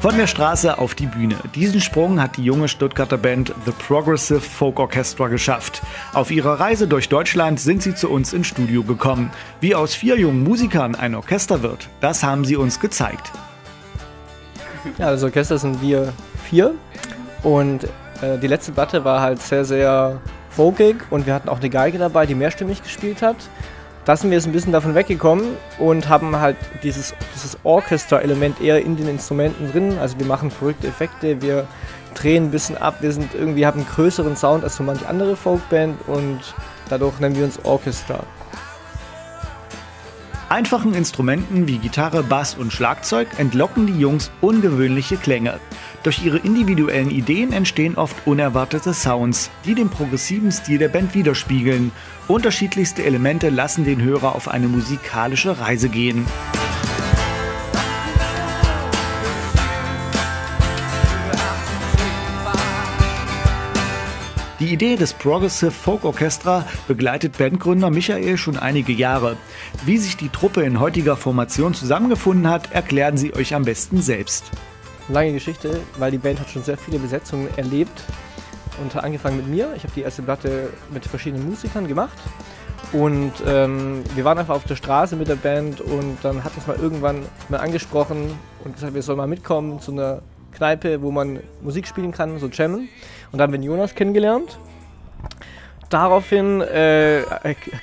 Von der Straße auf die Bühne. Diesen Sprung hat die junge Stuttgarter Band The Progressive Folk Orchestra geschafft. Auf ihrer Reise durch Deutschland sind sie zu uns ins Studio gekommen. Wie aus vier jungen Musikern ein Orchester wird, das haben sie uns gezeigt. Ja, das Orchester sind wir vier und äh, die letzte Platte war halt sehr, sehr folkig und wir hatten auch eine Geige dabei, die mehrstimmig gespielt hat. Da sind wir jetzt ein bisschen davon weggekommen und haben halt dieses, dieses Orchester-Element eher in den Instrumenten drin. Also wir machen verrückte Effekte, wir drehen ein bisschen ab, wir sind irgendwie haben einen größeren Sound als so manche andere Folkband und dadurch nennen wir uns Orchestra. Einfachen Instrumenten wie Gitarre, Bass und Schlagzeug entlocken die Jungs ungewöhnliche Klänge. Durch ihre individuellen Ideen entstehen oft unerwartete Sounds, die den progressiven Stil der Band widerspiegeln. Unterschiedlichste Elemente lassen den Hörer auf eine musikalische Reise gehen. Die Idee des Progressive Folk Orchestra begleitet Bandgründer Michael schon einige Jahre. Wie sich die Truppe in heutiger Formation zusammengefunden hat, erklären sie euch am besten selbst lange Geschichte, weil die Band hat schon sehr viele Besetzungen erlebt. Und angefangen mit mir. Ich habe die erste Platte mit verschiedenen Musikern gemacht. Und ähm, wir waren einfach auf der Straße mit der Band und dann hat uns mal irgendwann mal angesprochen und gesagt, wir sollen mal mitkommen zu einer Kneipe, wo man Musik spielen kann, so jammen. Und da haben wir den Jonas kennengelernt daraufhin äh,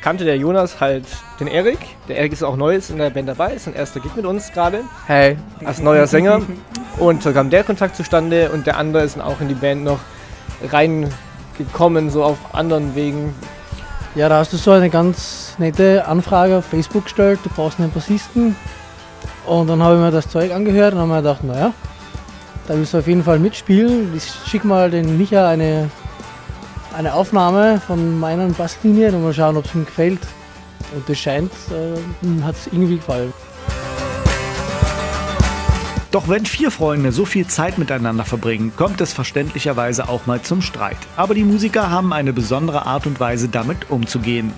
kannte der Jonas halt den Erik. Der Erik ist auch neu in der Band dabei, ist sein erster Gig mit uns gerade. Hey. Als neuer Sänger. Und so kam der Kontakt zustande und der andere ist dann auch in die Band noch reingekommen, so auf anderen Wegen. Ja, da hast du so eine ganz nette Anfrage auf Facebook gestellt, du brauchst einen Bassisten. Und dann habe ich mir das Zeug angehört und habe mir gedacht, naja, da willst du auf jeden Fall mitspielen. Ich schick mal den Micha eine eine Aufnahme von meinen Basslinien und mal schauen, ob es ihm gefällt. Und das scheint, äh, hat es irgendwie gefallen. Doch wenn vier Freunde so viel Zeit miteinander verbringen, kommt es verständlicherweise auch mal zum Streit. Aber die Musiker haben eine besondere Art und Weise, damit umzugehen.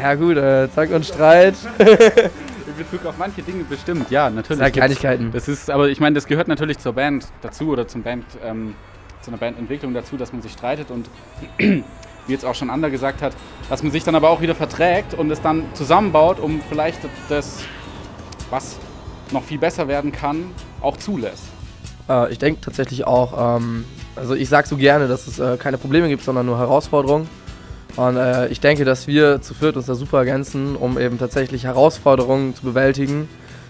Ja gut, äh, Zack und Streit. In Bezug auf manche Dinge bestimmt, ja, natürlich. Das Kleinigkeiten. Das ist, aber ich meine, das gehört natürlich zur Band dazu oder zum Band. Ähm, zu einer Bandentwicklung dazu, dass man sich streitet und wie jetzt auch schon Ander gesagt hat, dass man sich dann aber auch wieder verträgt und es dann zusammenbaut, um vielleicht das, was noch viel besser werden kann, auch zulässt. Äh, ich denke tatsächlich auch, ähm, also ich sage so gerne, dass es äh, keine Probleme gibt, sondern nur Herausforderungen. Und äh, ich denke, dass wir zu viert uns da super ergänzen, um eben tatsächlich Herausforderungen zu bewältigen,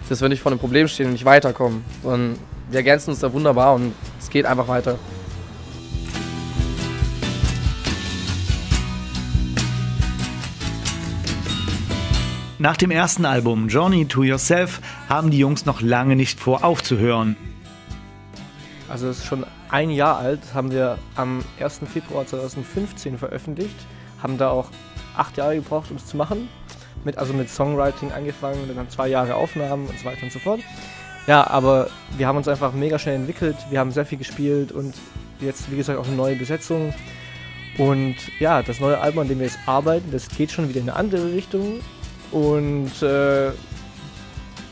dass wir nicht vor einem Problem stehen und nicht weiterkommen. Sondern wir ergänzen uns da wunderbar und es geht einfach weiter. Nach dem ersten Album Journey to Yourself haben die Jungs noch lange nicht vor aufzuhören. Also es ist schon ein Jahr alt, haben wir am 1. Februar 2015 veröffentlicht, haben da auch acht Jahre gebraucht, um es zu machen. Mit, also mit Songwriting angefangen, dann zwei Jahre Aufnahmen und so weiter und so fort. Ja, aber wir haben uns einfach mega schnell entwickelt, wir haben sehr viel gespielt und jetzt, wie gesagt, auch eine neue Besetzung. Und ja, das neue Album, an dem wir jetzt arbeiten, das geht schon wieder in eine andere Richtung. Und äh,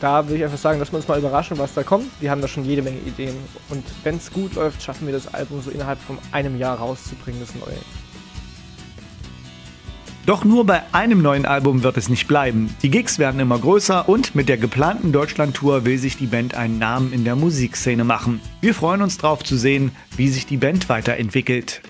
da will ich einfach sagen, lass uns mal überraschen, was da kommt. Wir haben da schon jede Menge Ideen. Und wenn es gut läuft, schaffen wir das Album so innerhalb von einem Jahr rauszubringen, das neue. Doch nur bei einem neuen Album wird es nicht bleiben. Die Gigs werden immer größer und mit der geplanten Deutschland-Tour will sich die Band einen Namen in der Musikszene machen. Wir freuen uns darauf zu sehen, wie sich die Band weiterentwickelt.